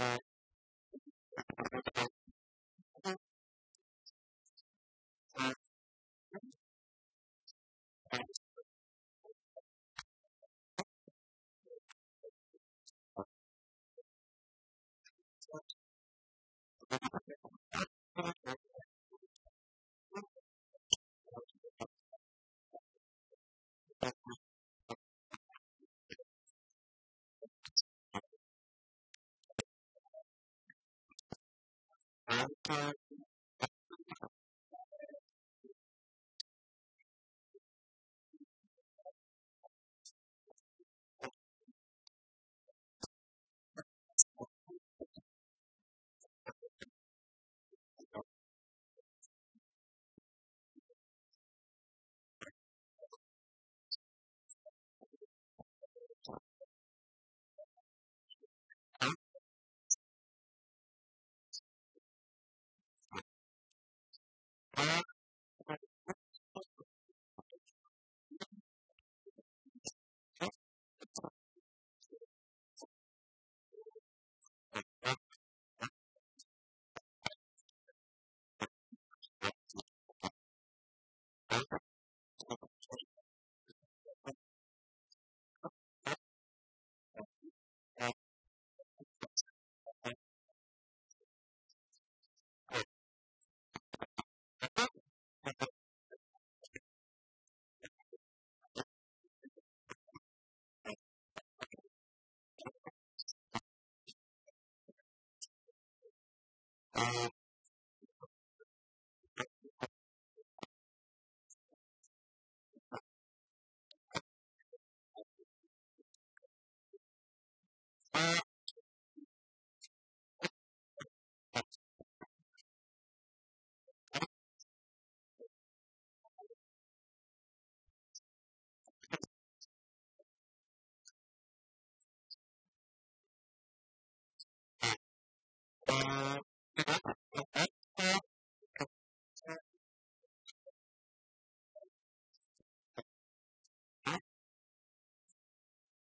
Thank you. Fire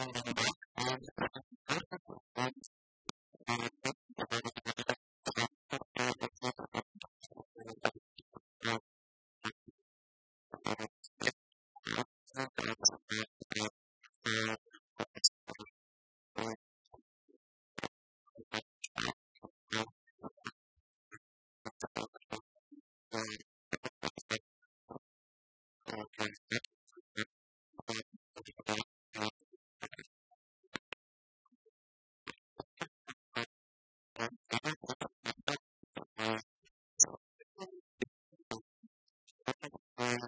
yang dibuat oleh and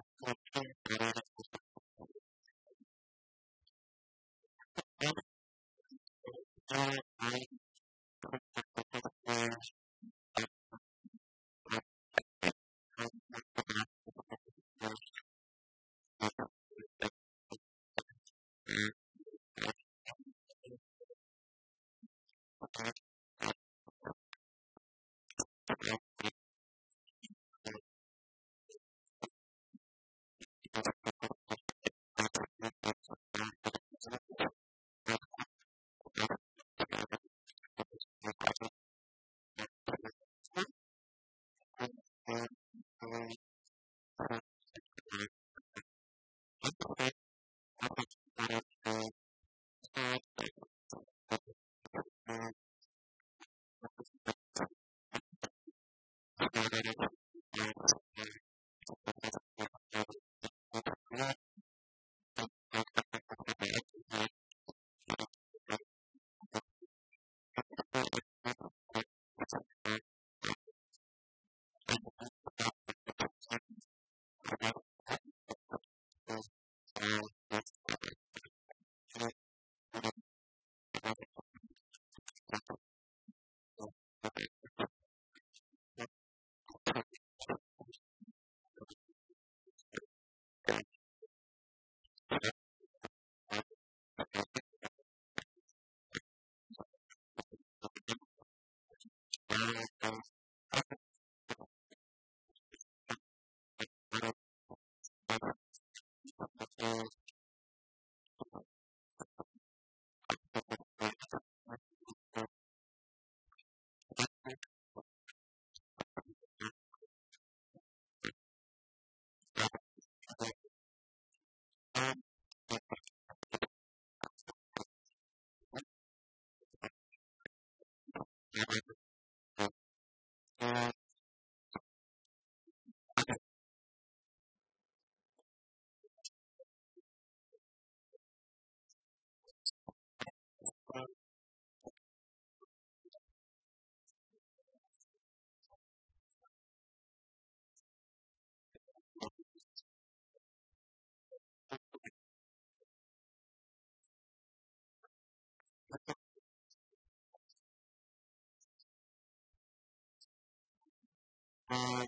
Uh,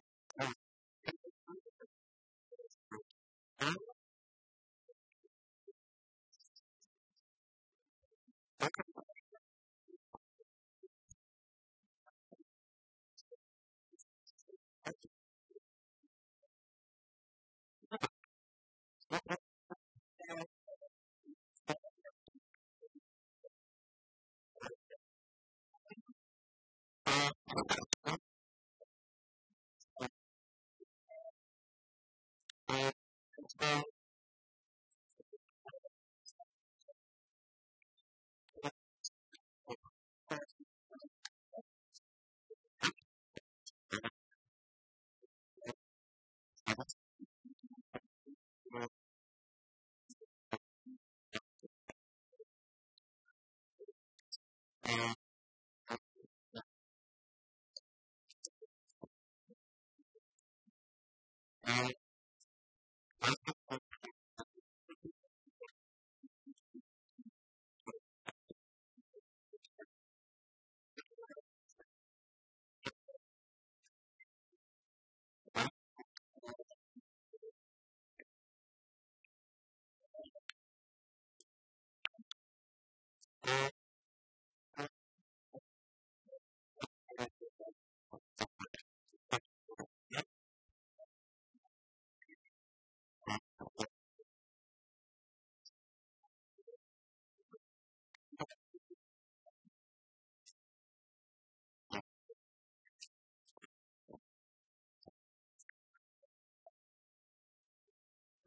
you 何?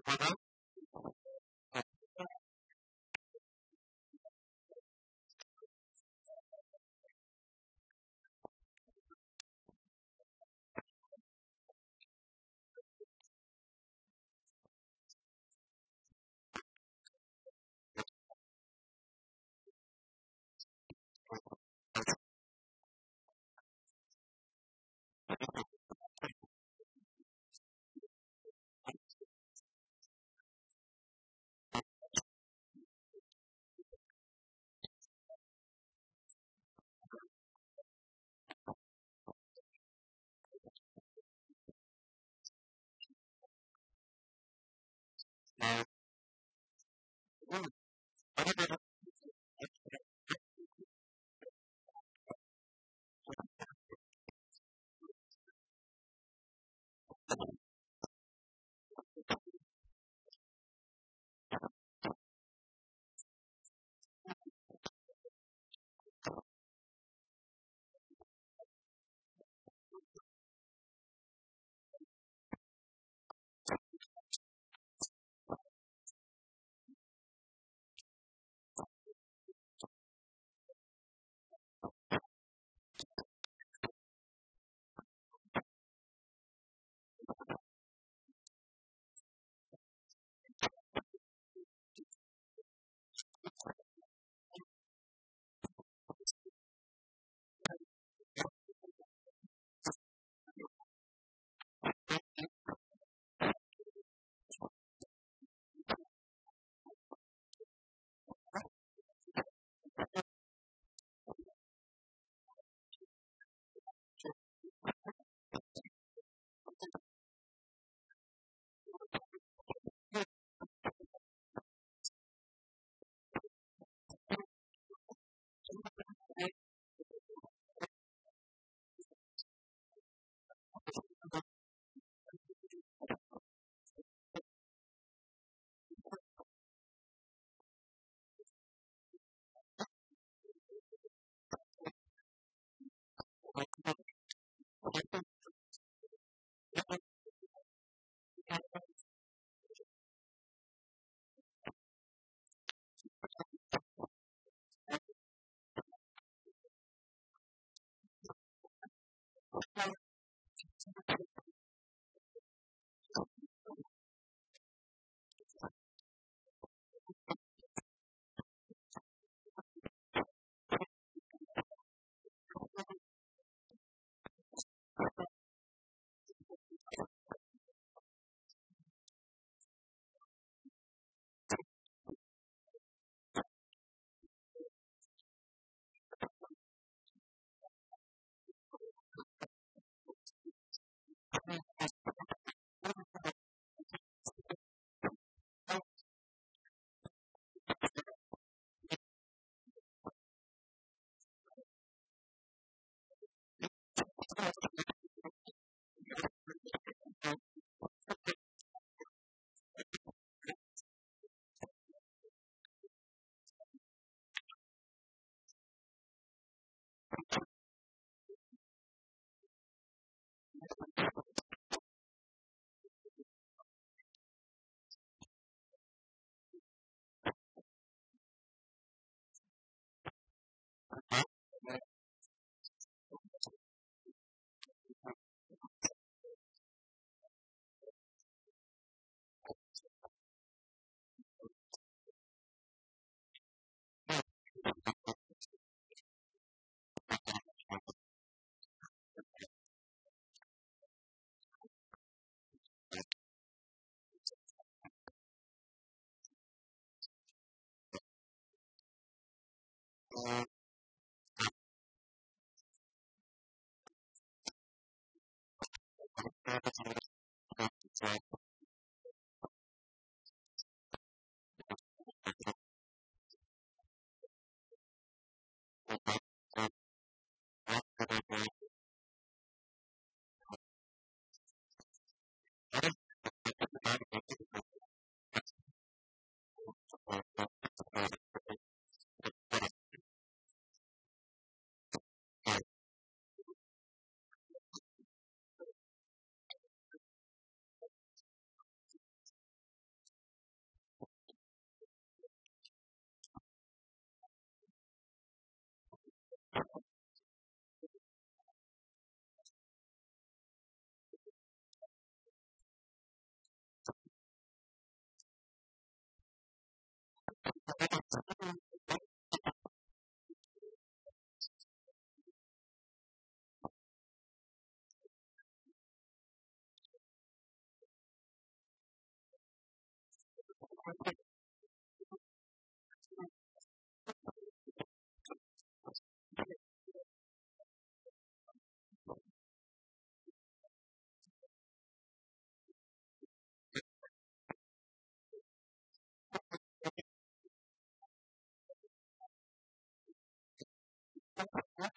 further Now, Uh, Thank you. that's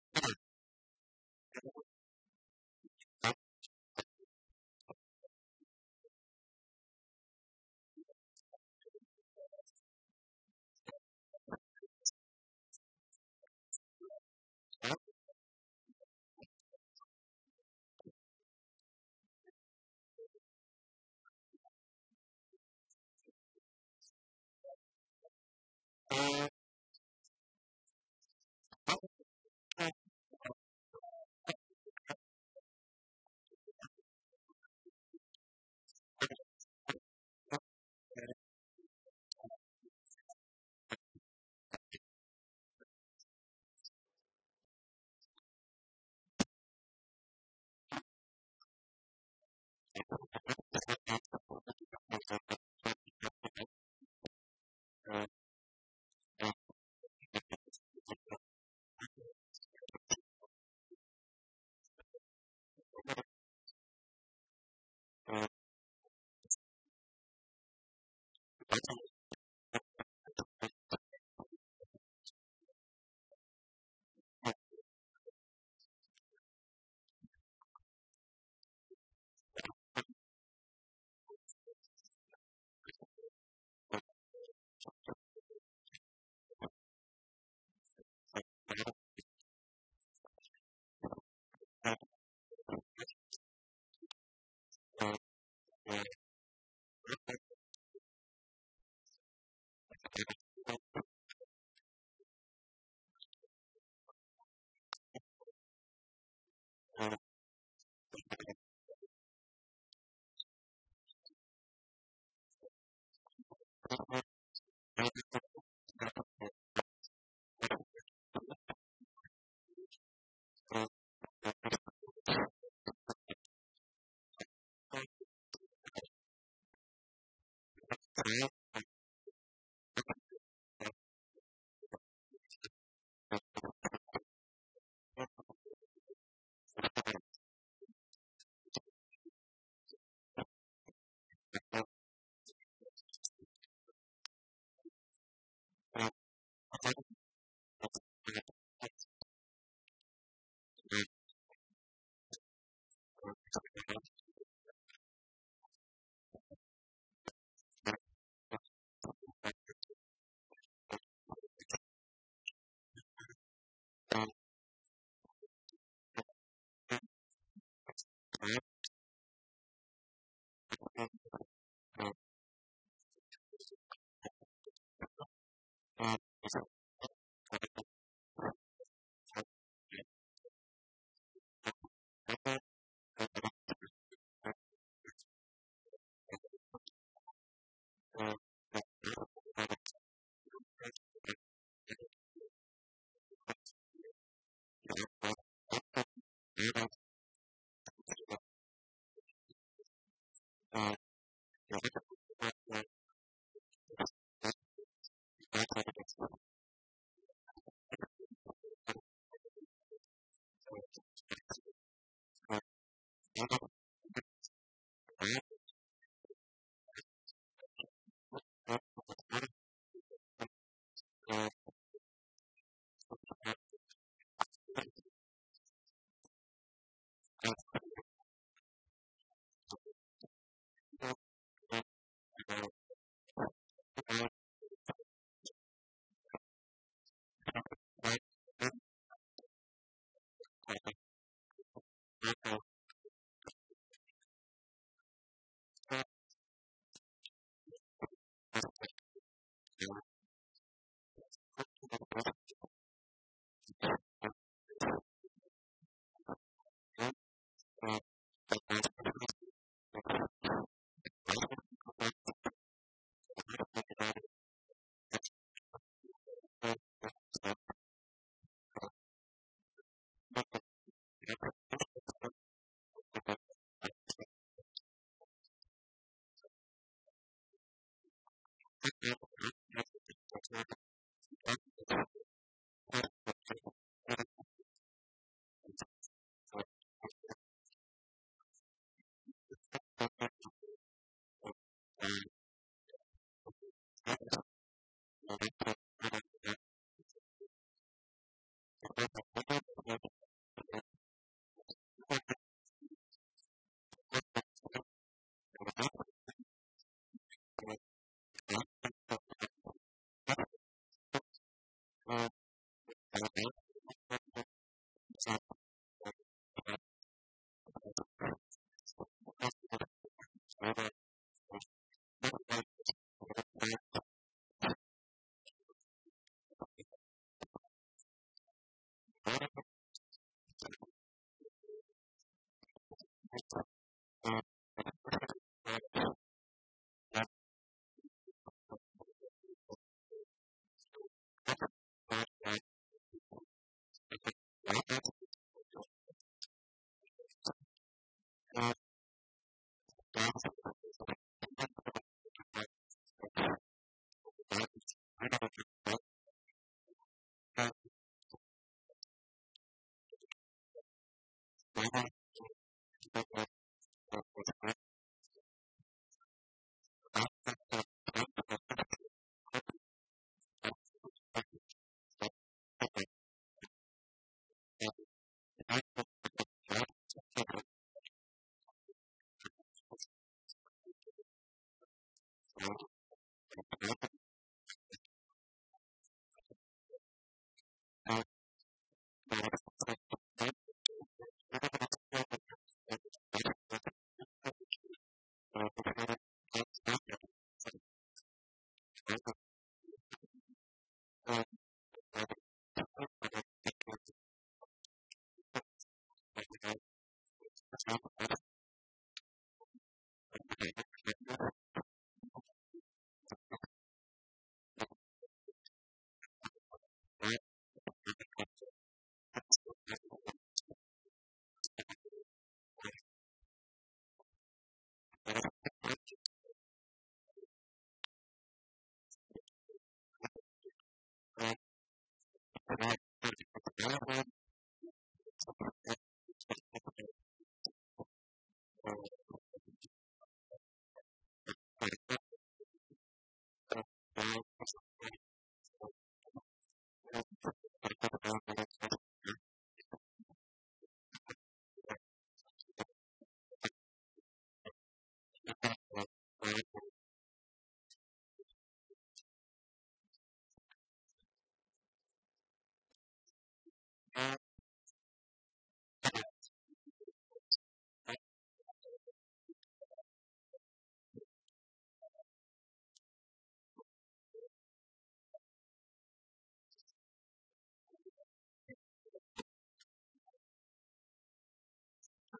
Thank you. Thank you.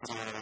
Uh,